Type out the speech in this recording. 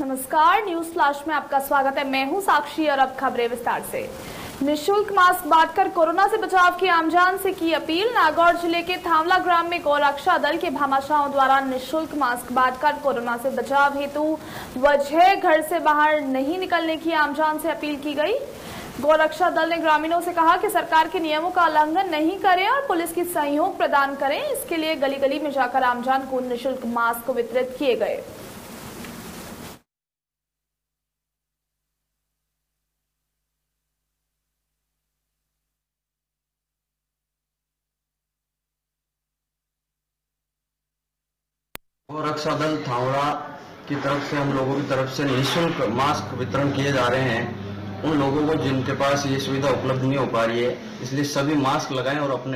नमस्कार, news flash में आपका स्वागत है। मैं हूँ साक्षी और अब खबरें विस्तार से। निशुल्क मास्क बांटकर कोरोना से बचाव की आमजान से की अपील। नागौर ज़िले के थावला ग्राम में गौरक्षा दल के भामाशाहों द्वारा निशुल्क मास्क बांटकर कोरोना से बचाव हेतु वजह घर से बाहर नहीं निकलने की आमजान से अपील की गई। गौरक्षा दल ने ग्रामीणों से कहा कि सरकार के नियमों का उल्लंघन नहीं करें और पुलिस की सहयोग प्रदान करें। इसके लिए गली गली में जाकर आमजान को निशुल्क मास्क वितरित किए गए। और रक्षा दल थावड़ा की तरफ़ से, हम लोगों की तरफ़ से निःशुल्क मास्क वितरण किए जा रहे हैं। उन लोगों को जिनके पास ये सुविधा उपलब्ध नहीं हो पा रही है, इसलिए सभी मास्क लगाएँ और अपने